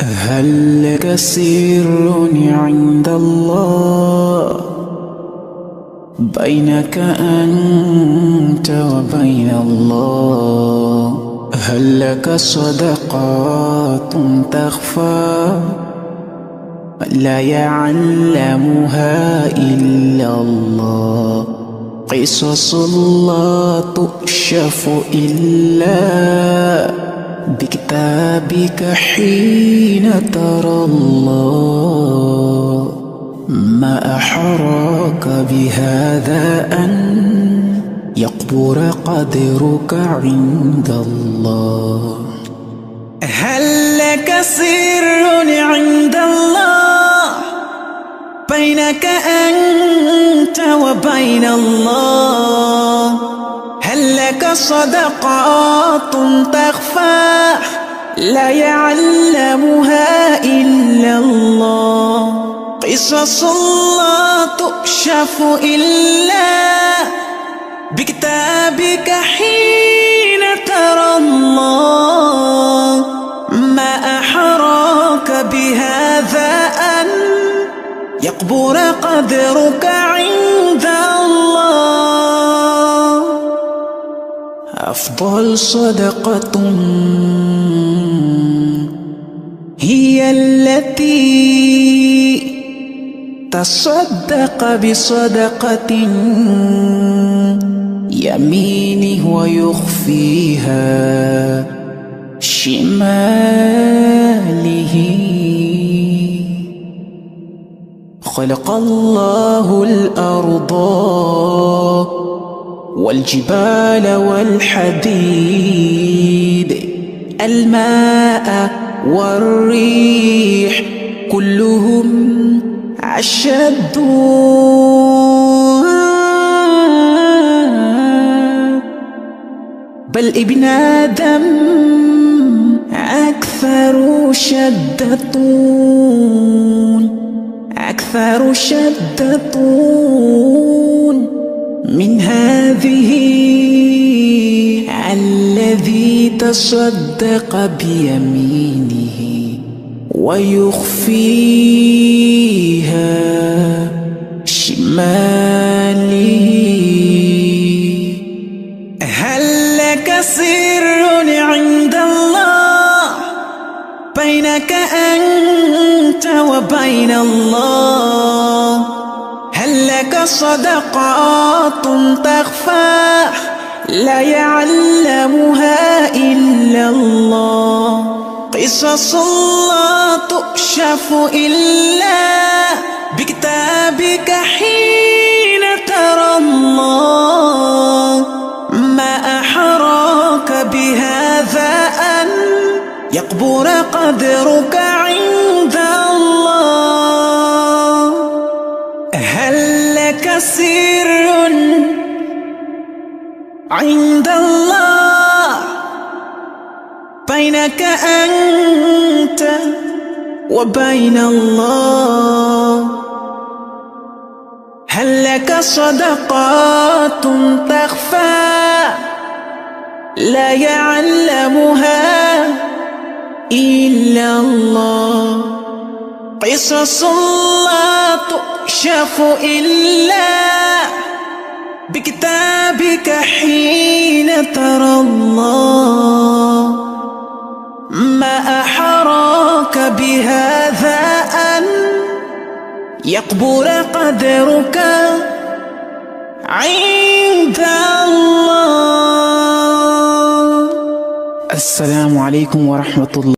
هل لك سر عند الله بينك أنت وبين الله؟ هل لك صدقات تخفى؟ لا يعلمها إلا الله. قصص لا تؤشف إلا بكتابك حين ترى الله ما أحراك بهذا أن يقبر قدرك عند الله. هل لك سر عند الله؟ بينك أنت وبين الله. لك صدقات تخفى لا يعلمها إلا الله. قصص لا تؤشف إلا بكتابك حين ترى الله. ما أحراك بهذا أن يقبر قدرك عند أفضل صدقة. هي التي تصدق بصدقة. يمينه ويخفيها شماله. خلق الله الأرض. والجبال والحديد الماء والريح كلهم عشد بل ابن آدم أكثر شدتون أكثر شدتون. من هذه الذي تصدق بيمينه ويخفيها شماله هل لك سر عند الله؟ بينك أنت وبين الله. لك صدقات تخفى لا يعلمها إلا الله. قصص لا تؤشف إلا بكتابك حين ترى الله. ما أحراك بهذا أن يقبر قدرك عند سر عند الله. بينك أنت وبين الله. هل لك صدقات تخفى؟ لا يعلمها إلا الله. قصص لا تؤشف إلا بكتابك حين ترى الله. ما أحراك بهذا أن يقبر قدرك عند الله؟ السلام عليكم ورحمة الله.